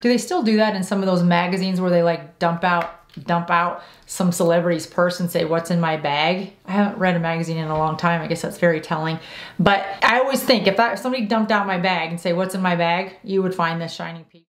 Do they still do that in some of those magazines where they like dump out dump out some celebrity's purse and say what's in my bag? I haven't read a magazine in a long time. I guess that's very telling. But I always think if, that, if somebody dumped out my bag and say what's in my bag, you would find this shining piece.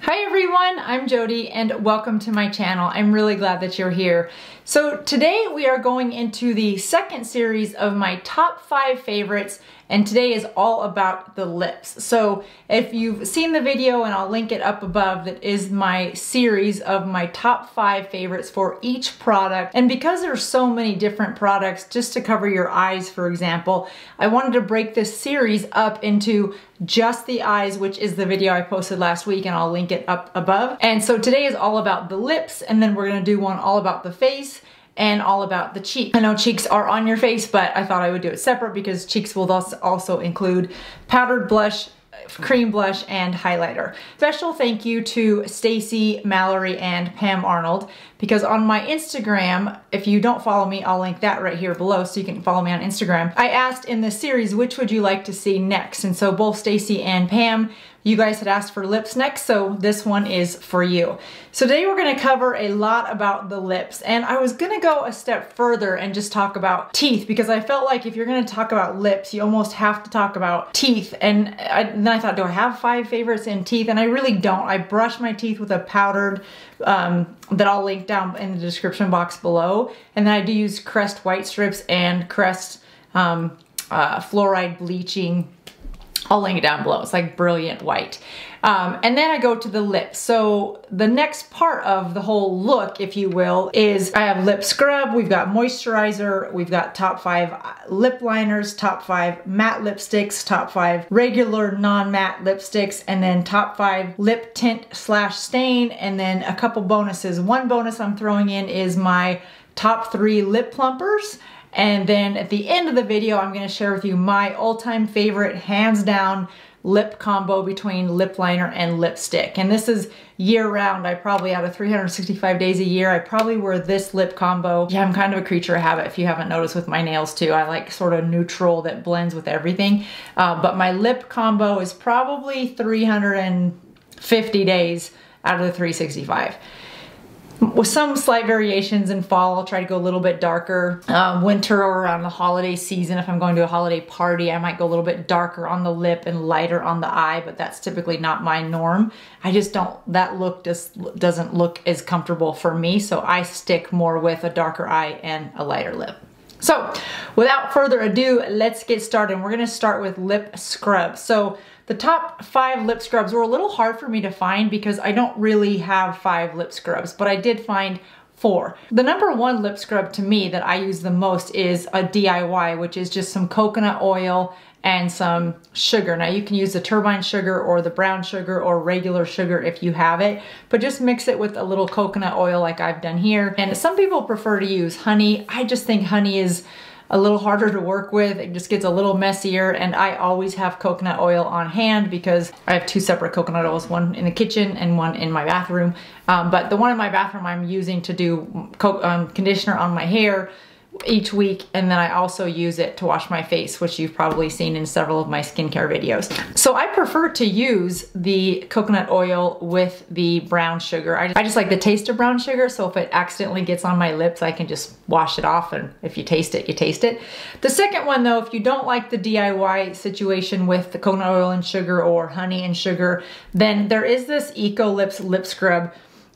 Hi everyone, I'm Jodi and welcome to my channel. I'm really glad that you're here. So today we are going into the second series of my top five favorites and today is all about the lips. So if you've seen the video, and I'll link it up above, that is my series of my top five favorites for each product. And because there's so many different products, just to cover your eyes, for example, I wanted to break this series up into just the eyes, which is the video I posted last week, and I'll link it up above. And so today is all about the lips, and then we're gonna do one all about the face, and all about the cheek. I know cheeks are on your face, but I thought I would do it separate because cheeks will thus also include powdered blush, cream blush and highlighter. Special thank you to Stacy, Mallory, and Pam Arnold because on my Instagram, if you don't follow me, I'll link that right here below so you can follow me on Instagram. I asked in this series, which would you like to see next? And so both Stacy and Pam you guys had asked for lips next, so this one is for you. So today we're gonna cover a lot about the lips, and I was gonna go a step further and just talk about teeth, because I felt like if you're gonna talk about lips, you almost have to talk about teeth. And, I, then I thought, do I have five favorites in teeth? And I really don't. I brush my teeth with a powdered, um, that I'll link down in the description box below. And then I do use Crest White Strips and Crest um, uh, Fluoride Bleaching I'll link it down below. It's like brilliant white. Um, and then I go to the lips. So the next part of the whole look, if you will, is I have lip scrub, we've got moisturizer, we've got top five lip liners, top five matte lipsticks, top five regular non-matte lipsticks, and then top five lip tint slash stain, and then a couple bonuses. One bonus I'm throwing in is my top three lip plumpers. And then at the end of the video, I'm gonna share with you my all-time favorite, hands down, lip combo between lip liner and lipstick. And this is year round. I probably out of 365 days a year, I probably wear this lip combo. Yeah, I'm kind of a creature of habit if you haven't noticed with my nails too. I like sort of neutral that blends with everything. Uh, but my lip combo is probably 350 days out of the 365 with some slight variations in fall, I'll try to go a little bit darker. Um, winter or around the holiday season, if I'm going to a holiday party, I might go a little bit darker on the lip and lighter on the eye, but that's typically not my norm. I just don't, that look just doesn't look as comfortable for me, so I stick more with a darker eye and a lighter lip. So without further ado, let's get started. We're gonna start with lip scrub. So the top five lip scrubs were a little hard for me to find because I don't really have five lip scrubs, but I did find four. The number one lip scrub to me that I use the most is a DIY, which is just some coconut oil and some sugar. Now you can use the turbinado sugar or the brown sugar or regular sugar if you have it, but just mix it with a little coconut oil like I've done here. And some people prefer to use honey. I just think honey is a little harder to work with. It just gets a little messier and I always have coconut oil on hand because I have two separate coconut oils, one in the kitchen and one in my bathroom. Um, but the one in my bathroom I'm using to do um, conditioner on my hair each week and then I also use it to wash my face which you've probably seen in several of my skincare videos. So I prefer to use the coconut oil with the brown sugar. I just, I just like the taste of brown sugar so if it accidentally gets on my lips I can just wash it off and if you taste it you taste it. The second one though if you don't like the DIY situation with the coconut oil and sugar or honey and sugar then there is this Eco Lips lip scrub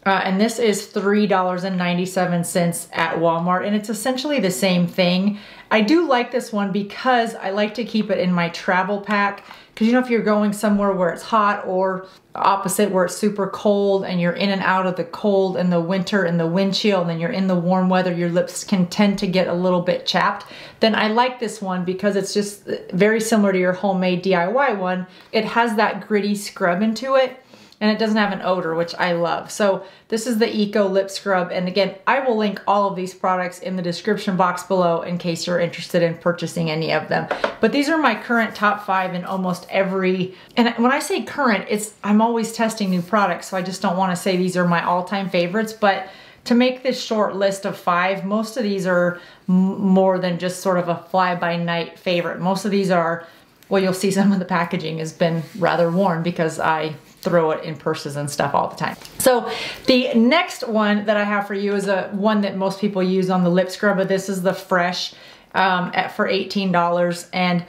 uh, and this is $3.97 at Walmart and it's essentially the same thing. I do like this one because I like to keep it in my travel pack because you know if you're going somewhere where it's hot or opposite where it's super cold and you're in and out of the cold and the winter and the wind chill and then you're in the warm weather your lips can tend to get a little bit chapped then I like this one because it's just very similar to your homemade DIY one. It has that gritty scrub into it and it doesn't have an odor, which I love. So this is the Eco Lip Scrub. And again, I will link all of these products in the description box below in case you're interested in purchasing any of them. But these are my current top five in almost every, and when I say current, it's I'm always testing new products. So I just don't want to say these are my all-time favorites, but to make this short list of five, most of these are more than just sort of a fly-by-night favorite. Most of these are well, you'll see some of the packaging has been rather worn because I throw it in purses and stuff all the time. So the next one that I have for you is a one that most people use on the lip scrub, but this is the Fresh um, at, for $18. And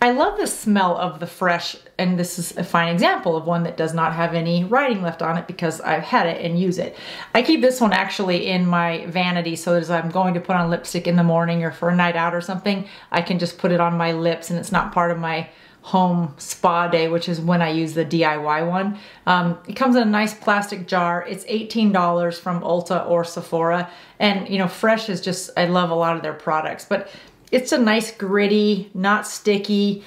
I love the smell of the Fresh, and this is a fine example of one that does not have any writing left on it because I've had it and use it. I keep this one actually in my vanity so that as I'm going to put on lipstick in the morning or for a night out or something, I can just put it on my lips and it's not part of my home spa day, which is when I use the DIY one. Um, it comes in a nice plastic jar. It's $18 from Ulta or Sephora. And you know, Fresh is just, I love a lot of their products, but it's a nice gritty, not sticky,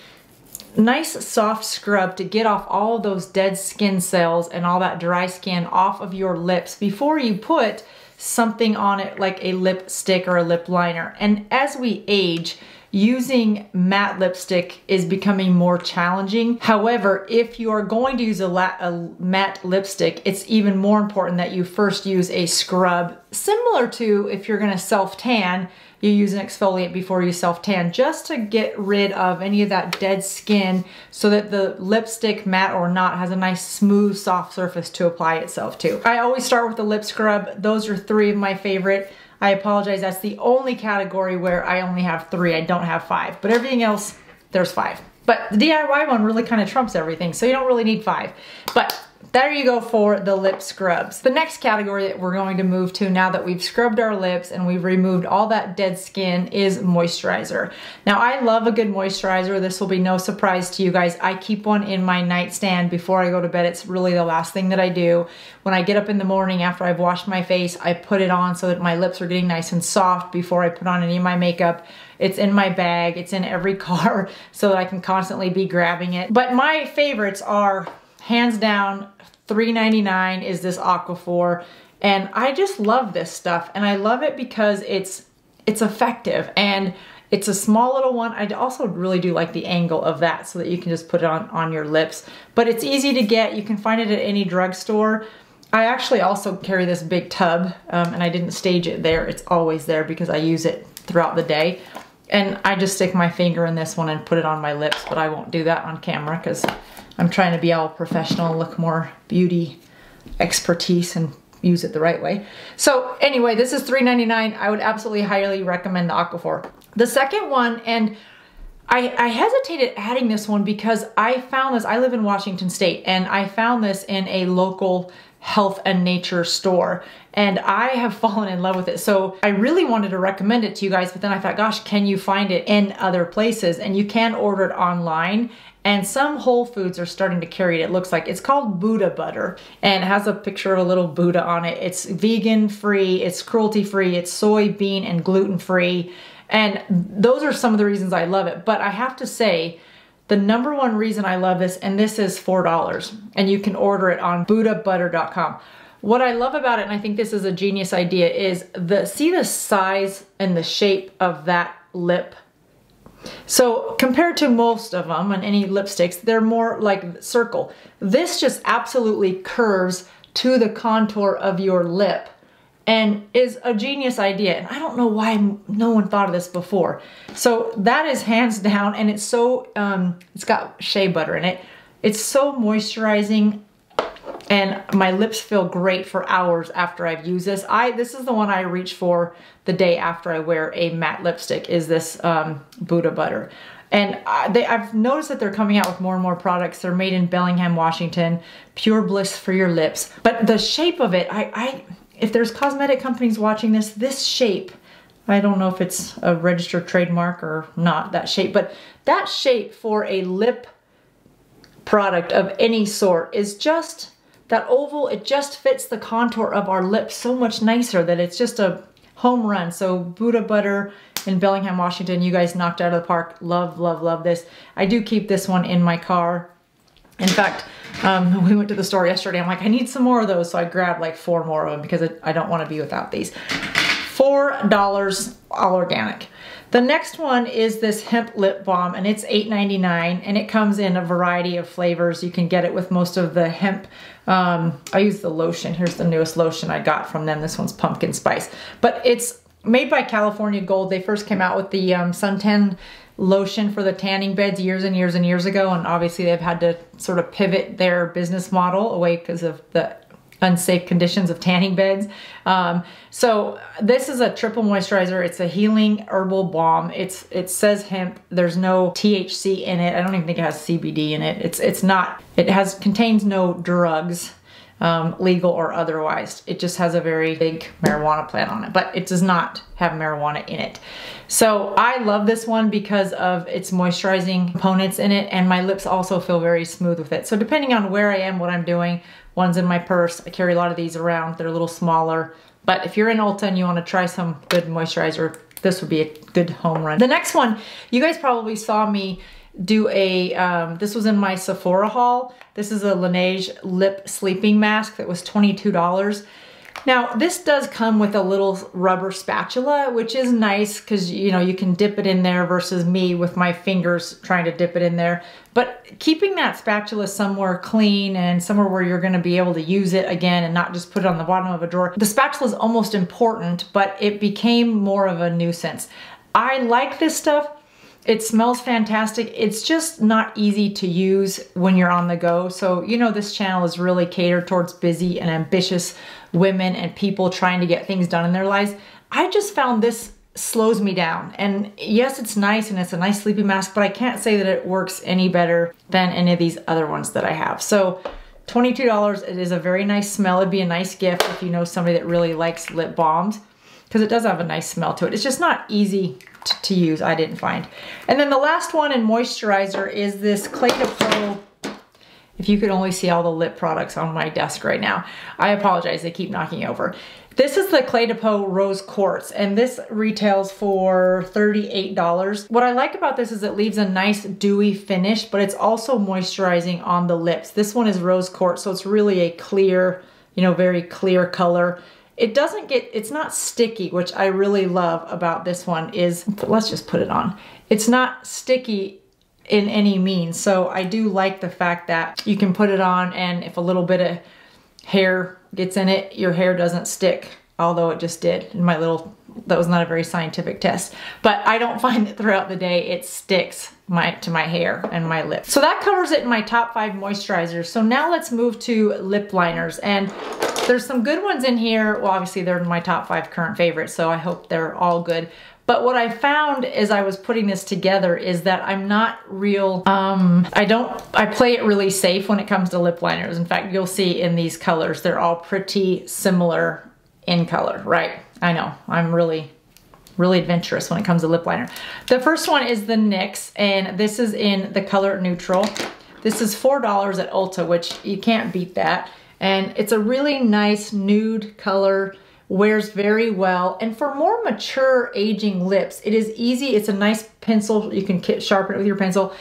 nice soft scrub to get off all those dead skin cells and all that dry skin off of your lips before you put something on it like a lipstick or a lip liner. And as we age, using matte lipstick is becoming more challenging. However, if you are going to use a, a, matte lipstick, it's even more important that you first use a scrub, similar to if you're gonna self-tan, you use an exfoliant before you self-tan just to get rid of any of that dead skin so that the lipstick, matte or not, has a nice smooth, soft surface to apply itself to. I always start with the lip scrub. Those are three of my favorite. I apologize, that's the only category where I only have three, I don't have five. But everything else, there's five. But the DIY one really kind of trumps everything, so you don't really need five. But there you go for the lip scrubs. The next category that we're going to move to now that we've scrubbed our lips and we've removed all that dead skin is moisturizer. Now I love a good moisturizer. This will be no surprise to you guys. I keep one in my nightstand before I go to bed. It's really the last thing that I do. When I get up in the morning after I've washed my face, I put it on so that my lips are getting nice and soft before I put on any of my makeup. It's in my bag, it's in every car so that I can constantly be grabbing it. But my favorites are hands down $3.99 is this Aquaphor. And I just love this stuff. And I love it because it's it's effective and it's a small little one. I also really do like the angle of that so that you can just put it on, on your lips. But it's easy to get. You can find it at any drugstore. I actually also carry this big tub um, and I didn't stage it there. It's always there because I use it throughout the day. And I just stick my finger in this one and put it on my lips, but I won't do that on camera because I'm trying to be all professional, look more beauty expertise and use it the right way. So anyway, this is $3.99. I would absolutely highly recommend the Aquaphor. The second one, and I, I, hesitated adding this one because I found this, I live in Washington State, and I found this in a local health and nature store and I have fallen in love with it. So I really wanted to recommend it to you guys, but then I thought, gosh, can you find it in other places? And you can order it online and some Whole Foods are starting to carry it. It looks like it's called Booda butter and it has a picture of a little Buddha on it. It's vegan free, it's cruelty free, it's soy bean and gluten free. And those are some of the reasons I love it. But I have to say, the number one reason I love this, and this is $4, and you can order it on buddhabutter.com. What I love about it, and I think this is a genius idea, is the see the size and the shape of that lip so compared to most of them and any lipsticks, they're more like circle. This just absolutely curves to the contour of your lip and is a genius idea. And I don't know why no one thought of this before. So that is hands down and it's so, um, it's got shea butter in it. It's so moisturizing and my lips feel great for hours after I've used this. I This is the one I reach for the day after I wear a matte lipstick is this um, Booda Butter. And I, they, I've noticed that they're coming out with more and more products. They're made in Bellingham, Washington, pure bliss for your lips. But the shape of it, I, I if there's cosmetic companies watching this, this shape, I don't know if it's a registered trademark or not, that shape, but that shape for a lip product of any sort is just that oval, it just fits the contour of our lips so much nicer that it's just a home run. So Booda Butter in Bellingham, Washington, you guys knocked out of the park. Love, love, love this. I do keep this one in my car. In fact, um, we went to the store yesterday. I'm like, I need some more of those. So I grabbed like four more of them because I don't want to be without these. $4 all organic. The next one is this hemp lip balm and it's $8.99 and it comes in a variety of flavors. You can get it with most of the hemp. Um, I use the lotion. Here's the newest lotion I got from them. This one's pumpkin spice. But it's made by California Gold. They first came out with the um, suntan lotion for the tanning beds years and years and years ago. And obviously they've had to sort of pivot their business model away because of the unsafe conditions of tanning beds. Um, so this is a triple moisturizer. It's a healing herbal balm. It's it says hemp. There's no THC in it. I don't even think it has CBD in it. It's it's not. It has contains no drugs um, legal or otherwise. It just has a very big marijuana plant on it, but it does not have marijuana in it. So I love this one because of its moisturizing components in it and my lips also feel very smooth with it. So depending on where I am, what I'm doing, one's in my purse. I carry a lot of these around. They're a little smaller. But if you're in Ulta and you want to try some good moisturizer, this would be a good home run. The next one, you guys probably saw me do a, um, this was in my Sephora haul. This is a Laneige lip sleeping mask that was $22. Now this does come with a little rubber spatula, which is nice because you know you can dip it in there versus me with my fingers trying to dip it in there. But keeping that spatula somewhere clean and somewhere where you're gonna be able to use it again and not just put it on the bottom of a drawer. The spatula is almost important, but it became more of a nuisance. I like this stuff it smells fantastic. It's just not easy to use when you're on the go. So, you know, this channel is really catered towards busy and ambitious women and people trying to get things done in their lives. I just found this slows me down. And yes, it's nice and it's a nice sleeping mask, but I can't say that it works any better than any of these other ones that I have. So $22, it is a very nice smell. It'd be a nice gift if you know somebody that really likes lip balms because it does have a nice smell to it. It's just not easy to use, I didn't find. And then the last one in moisturizer is this Clé de Peau if you could only see all the lip products on my desk right now. I apologize, they keep knocking over. This is the Clé de Peau Rose Quartz, and this retails for $38. What I like about this is it leaves a nice dewy finish, but it's also moisturizing on the lips. This one is Rose Quartz, so it's really a clear, you know, very clear color. It doesn't get, it's not sticky, which I really love about this one is, let's just put it on. It's not sticky in any means. So I do like the fact that you can put it on and if a little bit of hair gets in it, your hair doesn't stick, although it just did in my little, that was not a very scientific test. But I don't find that throughout the day it sticks my to my hair and my lips. So that covers it in my top five moisturizers. So now let's move to lip liners. And there's some good ones in here. Well, obviously they're my top five current favorites, so I hope they're all good. But what I found as I was putting this together is that I'm not real, um, I don't, I play it really safe when it comes to lip liners. In fact, you'll see in these colors, they're all pretty similar in color, right? I know, I'm really, really adventurous when it comes to lip liner. The first one is the NYX, and this is in the color neutral. This is $4 at Ulta, which you can't beat that. And it's a really nice nude color, wears very well. And for more mature aging lips, it is easy. It's a nice pencil. You can sharpen it with your pencil.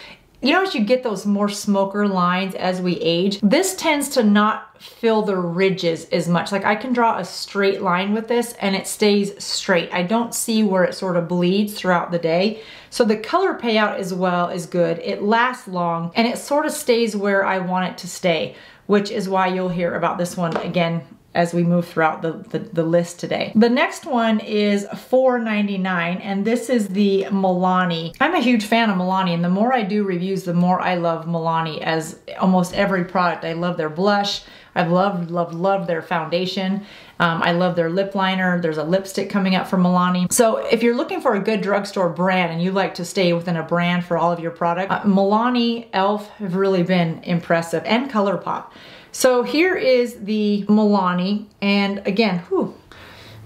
You know, as you get those more smoker lines as we age, this tends to not fill the ridges as much. Like I can draw a straight line with this and it stays straight. I don't see where it sort of bleeds throughout the day. So the color payout as well is good. It lasts long and it sort of stays where I want it to stay which is why you'll hear about this one again as we move throughout the, the, the, list today. The next one is $4.99 and this is the Milani. I'm a huge fan of Milani and the more I do reviews, the more I love Milani as almost every product. I love their blush. I've loved, loved, loved their foundation. Um, I love their lip liner. There's a lipstick coming out from Milani. So if you're looking for a good drugstore brand and you like to stay within a brand for all of your product, uh, Milani, e.l.f. have really been impressive and ColourPop. So here is the Milani, and again, whew,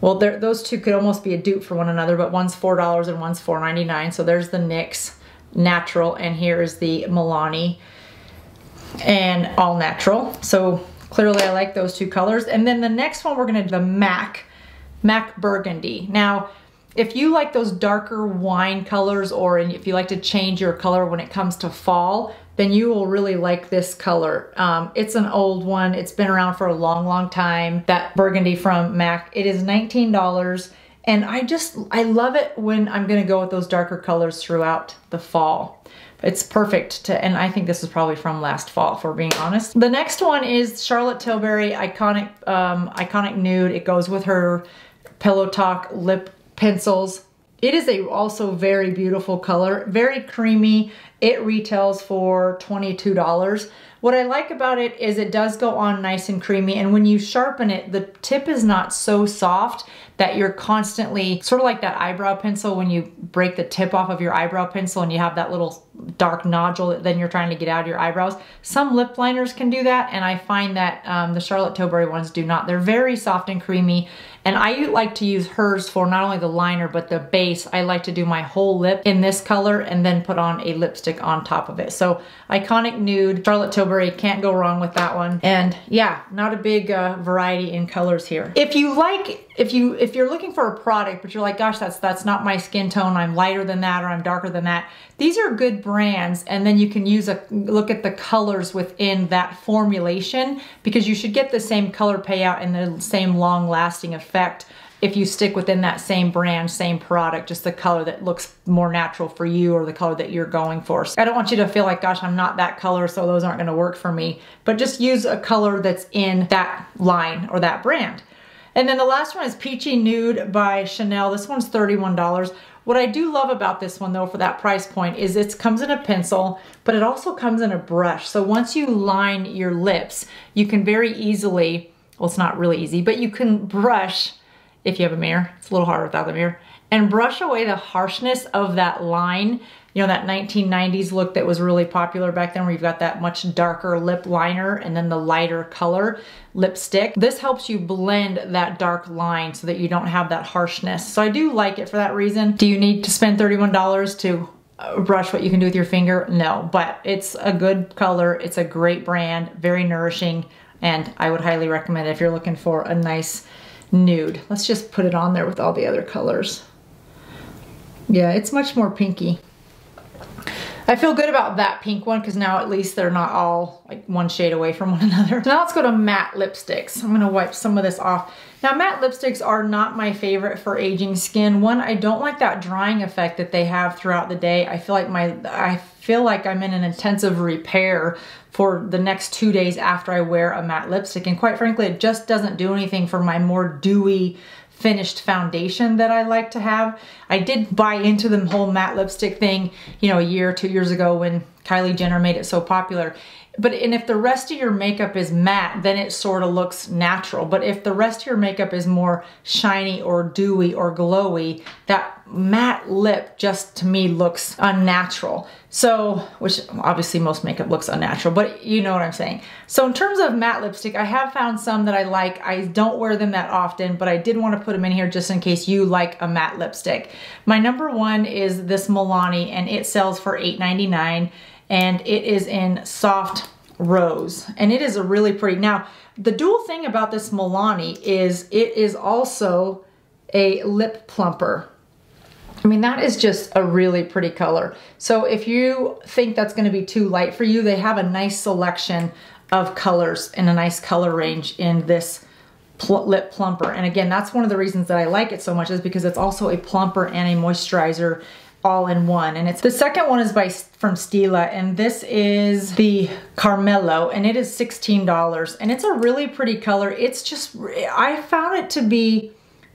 well, those two could almost be a dupe for one another, but one's $4 and one's $4.99. So there's the NYX natural, and here's the Milani and all natural. So clearly I like those two colors. And then the next one, we're gonna do the MAC, MAC Burgundy. Now, if you like those darker wine colors or if you like to change your color when it comes to fall, then you will really like this color. Um, it's an old one. It's been around for a long, long time. That burgundy from MAC. It is $19. And I just, I love it when I'm gonna go with those darker colors throughout the fall. It's perfect to, and I think this is probably from last fall, for being honest. The next one is Charlotte Tilbury Iconic, um, Iconic Nude. It goes with her Pillow Talk lip pencils. It is a also very beautiful color, very creamy. It retails for $22. What I like about it is it does go on nice and creamy and when you sharpen it, the tip is not so soft that you're constantly, sort of like that eyebrow pencil when you break the tip off of your eyebrow pencil and you have that little dark nodule that then you're trying to get out of your eyebrows. Some lip liners can do that and I find that um, the Charlotte Tilbury ones do not. They're very soft and creamy and I like to use hers for not only the liner, but the base. I like to do my whole lip in this color and then put on a lipstick on top of it. So Iconic Nude, Charlotte Tilbury, can't go wrong with that one. And yeah, not a big uh, variety in colors here. If you like if you if you're looking for a product but you're like gosh that's that's not my skin tone i'm lighter than that or i'm darker than that these are good brands and then you can use a look at the colors within that formulation because you should get the same color payout and the same long lasting effect if you stick within that same brand, same product, just the color that looks more natural for you or the color that you're going for. So I don't want you to feel like, gosh, I'm not that color, so those aren't gonna work for me. But just use a color that's in that line or that brand. And then the last one is Peachy Nude by Chanel. This one's $31. What I do love about this one though for that price point is it comes in a pencil, but it also comes in a brush. So once you line your lips, you can very easily, well it's not really easy, but you can brush, if you have a mirror, it's a little harder without the mirror, and brush away the harshness of that line you know, that 1990s look that was really popular back then where you've got that much darker lip liner and then the lighter color lipstick. This helps you blend that dark line so that you don't have that harshness. So I do like it for that reason. Do you need to spend $31 to uh, brush what you can do with your finger? No, but it's a good color. It's a great brand, very nourishing, and I would highly recommend if you're looking for a nice nude. Let's just put it on there with all the other colors. Yeah, it's much more pinky. I feel good about that pink one because now at least they're not all like one shade away from one another. So now let's go to matte lipsticks. I'm gonna wipe some of this off. Now matte lipsticks are not my favorite for aging skin. One, I don't like that drying effect that they have throughout the day. I feel like my, I feel like I'm in an intensive repair for the next two days after I wear a matte lipstick. And quite frankly, it just doesn't do anything for my more dewy, finished foundation that I like to have. I did buy into the whole matte lipstick thing, you know, a year or two years ago when Kylie Jenner made it so popular. But and if the rest of your makeup is matte, then it sort of looks natural. But if the rest of your makeup is more shiny or dewy or glowy, that matte lip just to me looks unnatural. So, which obviously most makeup looks unnatural, but you know what I'm saying. So in terms of matte lipstick, I have found some that I like. I don't wear them that often, but I did want to put them in here just in case you like a matte lipstick. My number one is this Milani and it sells for $8.99 and it is in soft rose and it is a really pretty. Now, the dual thing about this Milani is it is also a lip plumper. I mean, that is just a really pretty color. So if you think that's gonna be too light for you, they have a nice selection of colors and a nice color range in this pl lip plumper. And again, that's one of the reasons that I like it so much is because it's also a plumper and a moisturizer all in one. And it's the second one is by from Stila and this is the Caramello and it is $16 and it's a really pretty color. It's just, I found it to be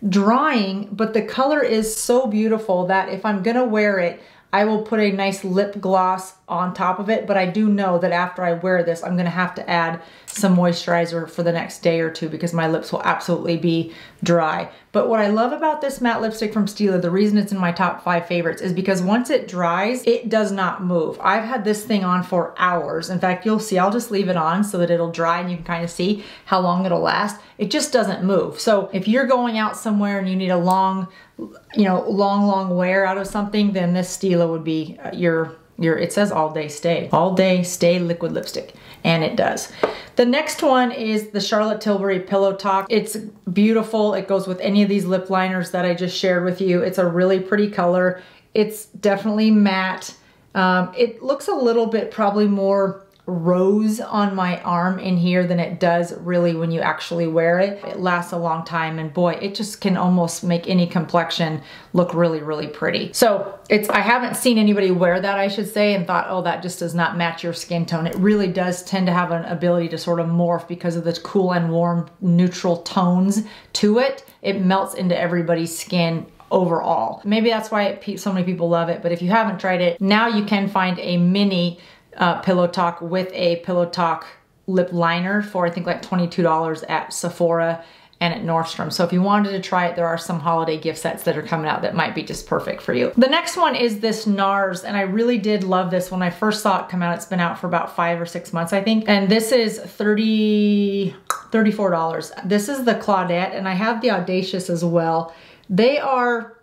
drying, but the color is so beautiful that if I'm gonna wear it, I will put a nice lip gloss on top of it, but I do know that after I wear this, I'm gonna have to add some moisturizer for the next day or two because my lips will absolutely be dry. But what I love about this matte lipstick from Stila, the reason it's in my top five favorites is because once it dries, it does not move. I've had this thing on for hours. In fact, you'll see, I'll just leave it on so that it'll dry and you can kind of see how long it'll last. It just doesn't move. So if you're going out somewhere and you need a long, you know, long, long wear out of something, then this Stila would be uh, your your, it says all day stay. All day stay liquid lipstick. And it does. The next one is the Charlotte Tilbury Pillow Talk. It's beautiful. It goes with any of these lip liners that I just shared with you. It's a really pretty color. It's definitely matte. Um, it looks a little bit probably more rose on my arm in here than it does really when you actually wear it. It lasts a long time and boy, it just can almost make any complexion look really, really pretty. So it's, I haven't seen anybody wear that I should say and thought, oh, that just does not match your skin tone. It really does tend to have an ability to sort of morph because of the cool and warm neutral tones to it. It melts into everybody's skin overall. Maybe that's why it, so many people love it, but if you haven't tried it, now you can find a mini uh, Pillow Talk with a Pillow Talk lip liner for I think like $22 at Sephora and at Nordstrom. So if you wanted to try it, there are some holiday gift sets that are coming out that might be just perfect for you. The next one is this NARS, and I really did love this when I first saw it come out. It's been out for about five or six months, I think. And this is 30, $34. This is the Claudette, and I have the Audacious as well. They are,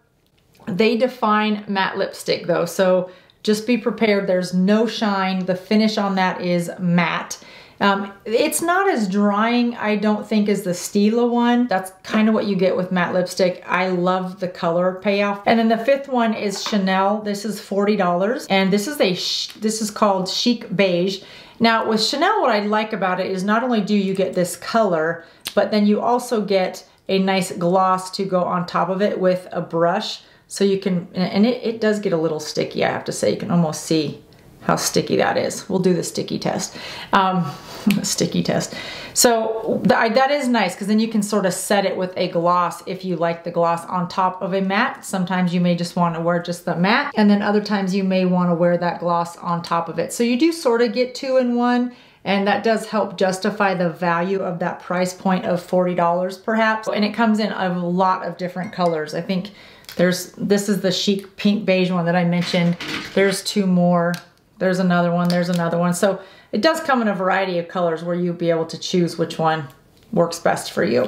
they define matte lipstick though, so just be prepared. There's no shine. The finish on that is matte. Um, it's not as drying, I don't think, as the Stila one. That's kind of what you get with matte lipstick. I love the color payoff. And then the fifth one is Chanel. This is $40. And this is a, this is called Chic Beige. Now with Chanel, what I like about it is not only do you get this color, but then you also get a nice gloss to go on top of it with a brush. So you can, and it, it does get a little sticky, I have to say. You can almost see how sticky that is. We'll do the sticky test. Um, sticky test. So th that is nice because then you can sort of set it with a gloss if you like the gloss on top of a matte. Sometimes you may just want to wear just the matte and then other times you may want to wear that gloss on top of it. So you do sort of get two in one and that does help justify the value of that price point of $40 perhaps. And it comes in a lot of different colors. I think there's, this is the chic pink beige one that I mentioned. There's two more. There's another one, there's another one. So it does come in a variety of colors where you'll be able to choose which one works best for you.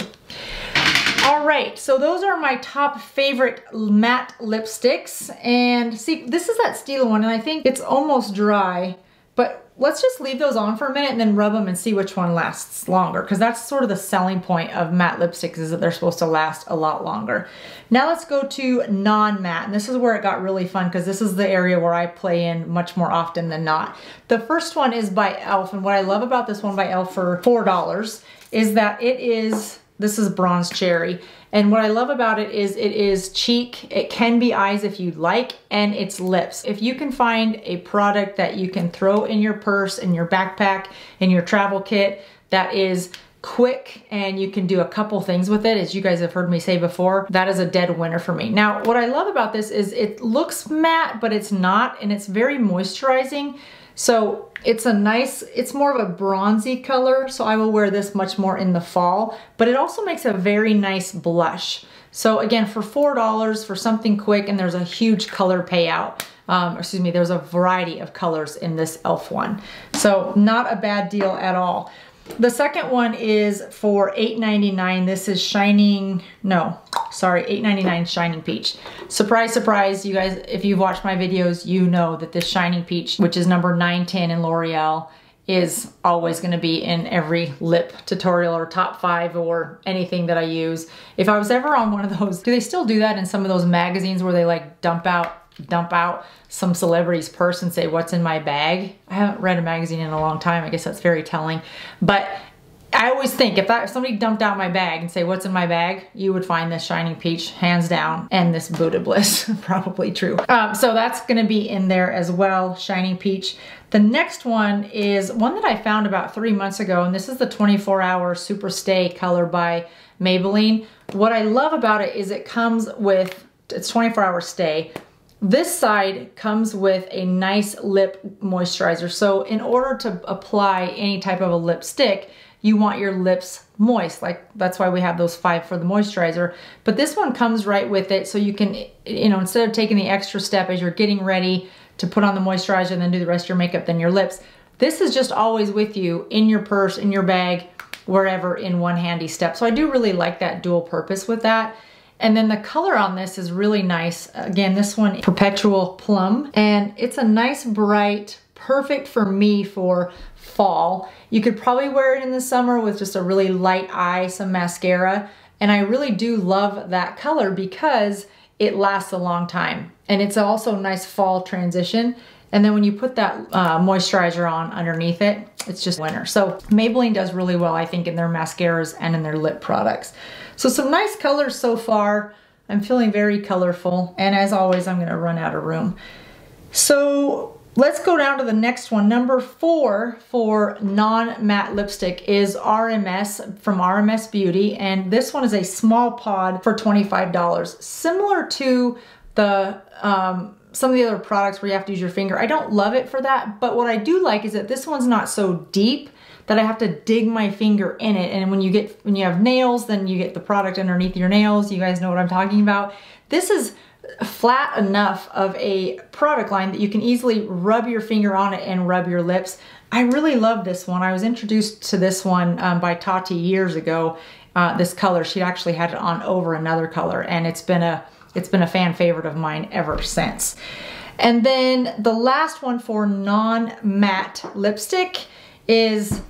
All right, so those are my top favorite matte lipsticks. And see, this is that Stila one, and I think it's almost dry, but let's just leave those on for a minute and then rub them and see which one lasts longer because that's sort of the selling point of matte lipsticks is that they're supposed to last a lot longer. Now let's go to non-matte and this is where it got really fun because this is the area where I play in much more often than not. The first one is by e.l.f. and what I love about this one by e.l.f. for $4 is that it is, this is bronze cherry and what I love about it is it is cheek, it can be eyes if you'd like, and it's lips. If you can find a product that you can throw in your purse, in your backpack, in your travel kit, that is quick and you can do a couple things with it as you guys have heard me say before that is a dead winner for me now what I love about this is it looks matte but it's not and it's very moisturizing so it's a nice, it's more of a bronzy color, so I will wear this much more in the fall, but it also makes a very nice blush. So again, for $4 for something quick, and there's a huge color payout, um, excuse me, there's a variety of colors in this e.l.f. one. So not a bad deal at all. The second one is for $8.99. This is Shining, no, sorry, $8.99 Shining Peach. Surprise, surprise, you guys, if you've watched my videos, you know that this Shining Peach, which is number 910 in L'Oreal, is always gonna be in every lip tutorial or top five or anything that I use. If I was ever on one of those, do they still do that in some of those magazines where they like dump out dump out some celebrity's purse and say, what's in my bag? I haven't read a magazine in a long time. I guess that's very telling. But I always think if, that, if somebody dumped out my bag and say, what's in my bag? You would find this Shining Peach, hands down, and this Buddha Bliss, probably true. Um, so that's gonna be in there as well, Shining Peach. The next one is one that I found about three months ago, and this is the 24 Hour Super Stay color by Maybelline. What I love about it is it comes with, it's 24 hour stay, this side comes with a nice lip moisturizer. So in order to apply any type of a lipstick, you want your lips moist. Like that's why we have those five for the moisturizer. But this one comes right with it. So you can, you know, instead of taking the extra step as you're getting ready to put on the moisturizer and then do the rest of your makeup, then your lips, this is just always with you in your purse, in your bag, wherever in one handy step. So I do really like that dual purpose with that. And then the color on this is really nice. Again, this one, Perpetual Plum. And it's a nice bright, perfect for me for fall. You could probably wear it in the summer with just a really light eye, some mascara. And I really do love that color because it lasts a long time. And it's also a nice fall transition. And then when you put that uh, moisturizer on underneath it, it's just winter. So Maybelline does really well, I think, in their mascaras and in their lip products. So some nice colors so far. I'm feeling very colorful. And as always, I'm gonna run out of room. So Let's go down to the next one. Number four for non-matte lipstick is RMS from RMS Beauty. And this one is a small pod for $25. Similar to the um, some of the other products where you have to use your finger. I don't love it for that, but what I do like is that this one's not so deep that I have to dig my finger in it. And when you get, when you have nails, then you get the product underneath your nails. You guys know what I'm talking about. This is flat enough of a product line that you can easily rub your finger on it and rub your lips. I really love this one. I was introduced to this one um, by Tati years ago, uh, this color. She actually had it on over another color and it's been a it's been a fan favorite of mine ever since. And then the last one for non-matte lipstick is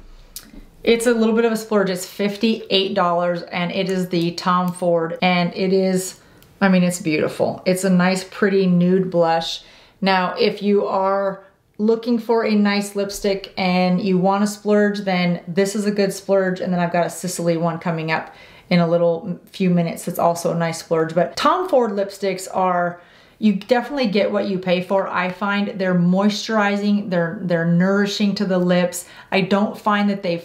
it's a little bit of a splurge. It's $58 and it is the Tom Ford and it is I mean, it's beautiful. It's a nice, pretty nude blush. Now, if you are looking for a nice lipstick and you want to splurge, then this is a good splurge. And then I've got a Sisley one coming up in a little few minutes. It's also a nice splurge. But Tom Ford lipsticks are, you definitely get what you pay for. I find they're moisturizing, they're, they're nourishing to the lips. I don't find that they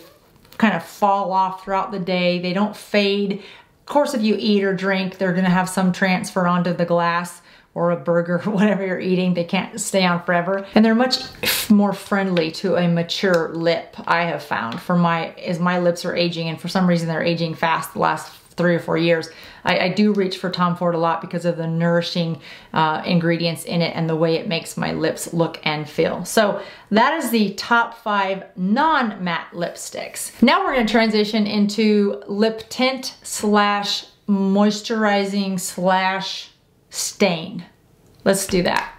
kind of fall off throughout the day. They don't fade. Of course, if you eat or drink, they're gonna have some transfer onto the glass or a burger, whatever you're eating, they can't stay on forever. And they're much more friendly to a mature lip, I have found, for my, as my lips are aging, and for some reason they're aging fast the last three or four years. I, I do reach for Tom Ford a lot because of the nourishing uh, ingredients in it and the way it makes my lips look and feel. So that is the top five non-matte lipsticks. Now we're gonna transition into lip tint slash moisturizing slash stain. Let's do that.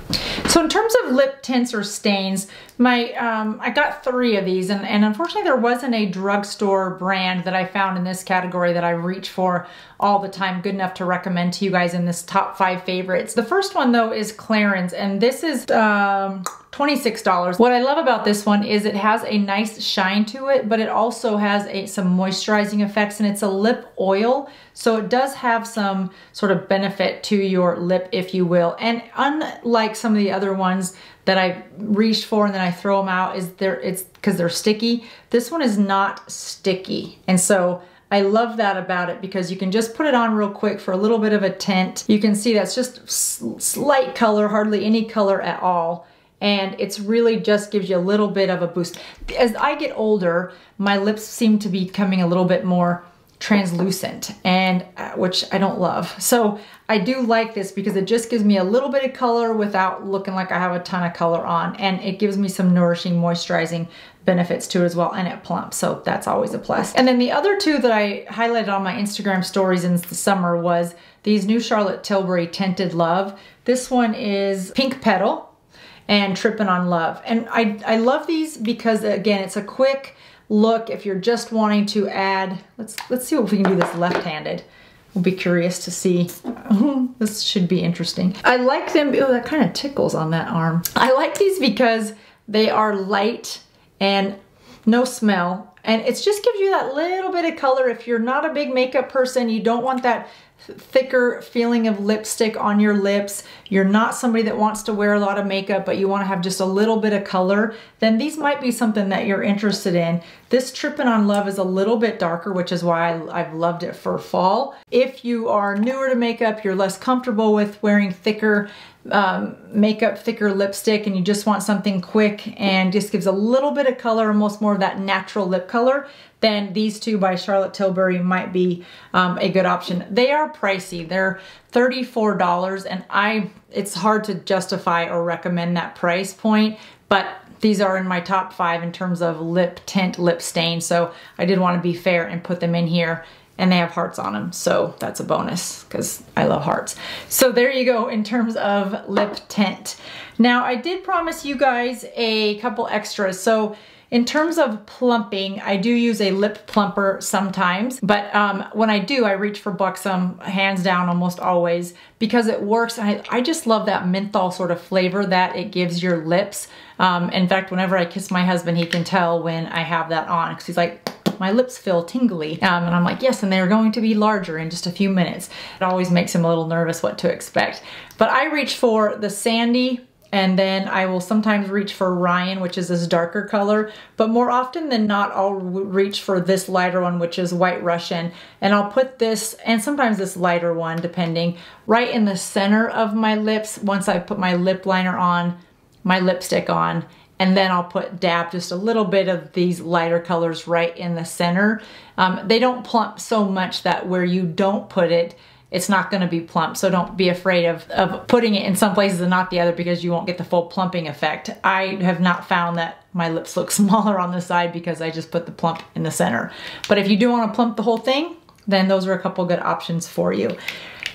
So in terms of lip tints or stains, my um, I got three of these and, and unfortunately there wasn't a drugstore brand that I found in this category that I reach for all the time good enough to recommend to you guys in this top five favorites. The first one though is Clarins and this is um, $26. What I love about this one is it has a nice shine to it, but it also has a, some moisturizing effects and it's a lip oil. So it does have some sort of benefit to your lip, if you will. And unlike some of the other ones that I reached for and then I throw them out, is there it's because they're sticky. This one is not sticky. And so I love that about it because you can just put it on real quick for a little bit of a tint. You can see that's just slight color, hardly any color at all and it's really just gives you a little bit of a boost. As I get older, my lips seem to be coming a little bit more translucent and uh, which I don't love. So I do like this because it just gives me a little bit of color without looking like I have a ton of color on and it gives me some nourishing moisturizing benefits to it as well and it plumps so that's always a plus. And then the other two that I highlighted on my Instagram stories in the summer was these new Charlotte Tilbury Tinted Love. This one is Pink Petal and Tripping on Love. And I, I love these because again, it's a quick look if you're just wanting to add, let's, let's see if we can do this left-handed. We'll be curious to see. this should be interesting. I like them, oh, that kind of tickles on that arm. I like these because they are light and no smell. And it just gives you that little bit of color. If you're not a big makeup person, you don't want that thicker feeling of lipstick on your lips, you're not somebody that wants to wear a lot of makeup, but you wanna have just a little bit of color, then these might be something that you're interested in. This Trippin' on Love is a little bit darker, which is why I, have loved it for fall. If you are newer to makeup, you're less comfortable with wearing thicker um, makeup, thicker lipstick, and you just want something quick and just gives a little bit of color, almost more of that natural lip color, then these two by Charlotte Tilbury might be um, a good option. They are pricey. They're $34 and I it's hard to justify or recommend that price point, but these are in my top five in terms of lip tint, lip stain. So I did want to be fair and put them in here and they have hearts on them. So that's a bonus because I love hearts. So there you go in terms of lip tint. Now I did promise you guys a couple extras. So in terms of plumping, I do use a lip plumper sometimes, but um, when I do, I reach for Buxom hands down almost always because it works. I, I just love that menthol sort of flavor that it gives your lips. Um, in fact, whenever I kiss my husband, he can tell when I have that on because he's like, my lips feel tingly. Um, and I'm like, yes, and they're going to be larger in just a few minutes. It always makes him a little nervous what to expect. But I reach for the Sandy and then I will sometimes reach for Ryan, which is this darker color, but more often than not, I'll reach for this lighter one, which is White Russian, and I'll put this, and sometimes this lighter one, depending, right in the center of my lips once I put my lip liner on, my lipstick on, and then I'll put dab just a little bit of these lighter colors right in the center. Um, they don't plump so much that where you don't put it, it's not gonna be plump. So don't be afraid of, of putting it in some places and not the other because you won't get the full plumping effect. I have not found that my lips look smaller on the side because I just put the plump in the center. But if you do wanna plump the whole thing, then those are a couple good options for you.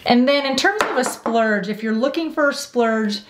And then in terms of a splurge, if you're looking for a splurge,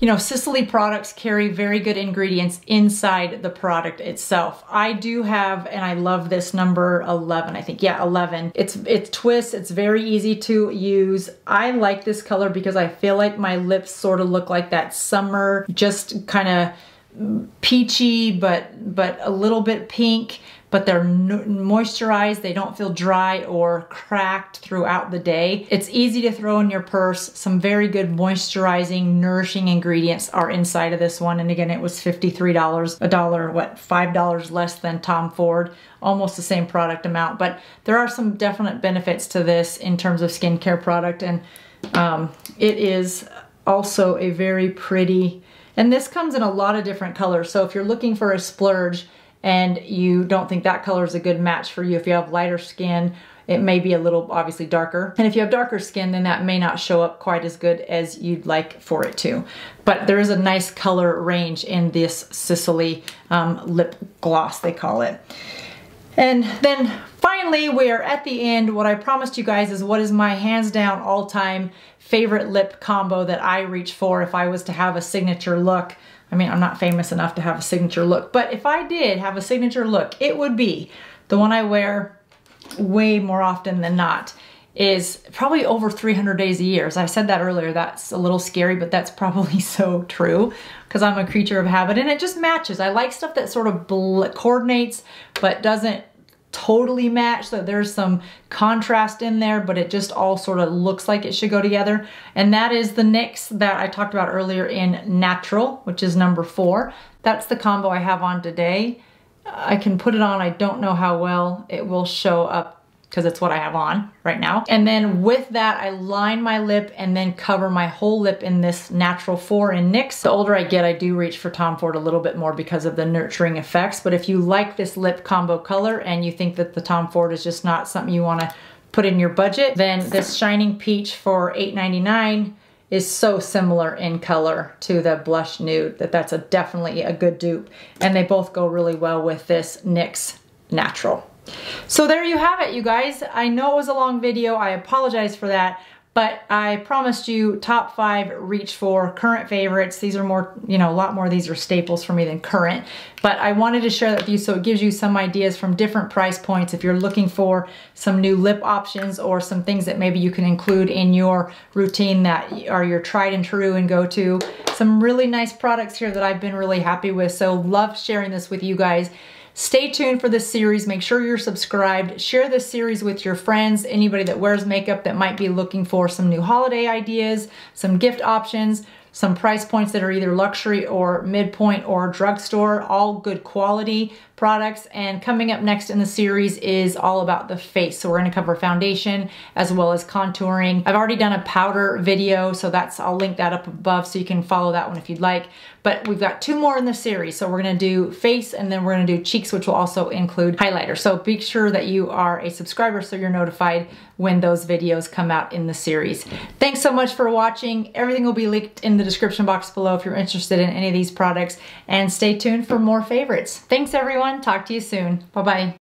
you know, Sisley products carry very good ingredients inside the product itself. I do have, and I love this number 11, I think, yeah, 11. It's, it's twist, it's very easy to use. I like this color because I feel like my lips sort of look like that summer, just kind of peachy, but, but a little bit pink but they're moisturized. They don't feel dry or cracked throughout the day. It's easy to throw in your purse. Some very good moisturizing, nourishing ingredients are inside of this one. And again, it was $53, a dollar, what, $5 less than Tom Ford, almost the same product amount. But there are some definite benefits to this in terms of skincare product. And um, it is also a very pretty, and this comes in a lot of different colors. So if you're looking for a splurge, and you don't think that color is a good match for you. If you have lighter skin, it may be a little obviously darker. And if you have darker skin, then that may not show up quite as good as you'd like for it to. But there is a nice color range in this Sisley um, lip gloss, they call it. And then finally, we are at the end. What I promised you guys is what is my hands down all time favorite lip combo that I reach for if I was to have a signature look. I mean, I'm not famous enough to have a signature look, but if I did have a signature look, it would be the one I wear way more often than not is probably over 300 days a year. As I said that earlier, that's a little scary, but that's probably so true because I'm a creature of habit and it just matches. I like stuff that sort of coordinates but doesn't totally match so there's some contrast in there but it just all sort of looks like it should go together. And that is the NYX that I talked about earlier in natural which is number four. That's the combo I have on today. I can put it on I don't know how well it will show up because it's what I have on right now. And then with that, I line my lip and then cover my whole lip in this Natural 4 in NYX. The older I get, I do reach for Tom Ford a little bit more because of the nurturing effects. But if you like this lip combo color and you think that the Tom Ford is just not something you wanna put in your budget, then this Shining Peach for $8.99 is so similar in color to the blush nude that that's a definitely a good dupe. And they both go really well with this NYX Natural. So there you have it, you guys. I know it was a long video. I apologize for that. But I promised you top five reach for current favorites. These are more, you know, a lot more of these are staples for me than current. But I wanted to share that with you so it gives you some ideas from different price points if you're looking for some new lip options or some things that maybe you can include in your routine that are your tried and true and go to. Some really nice products here that I've been really happy with. So love sharing this with you guys. Stay tuned for this series. Make sure you're subscribed. Share this series with your friends, anybody that wears makeup that might be looking for some new holiday ideas, some gift options, some price points that are either luxury or midpoint or drugstore, all good quality products. And coming up next in the series is all about the face. So we're gonna cover foundation as well as contouring. I've already done a powder video, so that's I'll link that up above so you can follow that one if you'd like. But we've got two more in the series. So we're gonna do face and then we're gonna do cheeks, which will also include highlighter. So be sure that you are a subscriber so you're notified when those videos come out in the series. Thanks so much for watching. Everything will be linked in the description box below if you're interested in any of these products and stay tuned for more favorites. Thanks everyone. Talk to you soon. Bye-bye.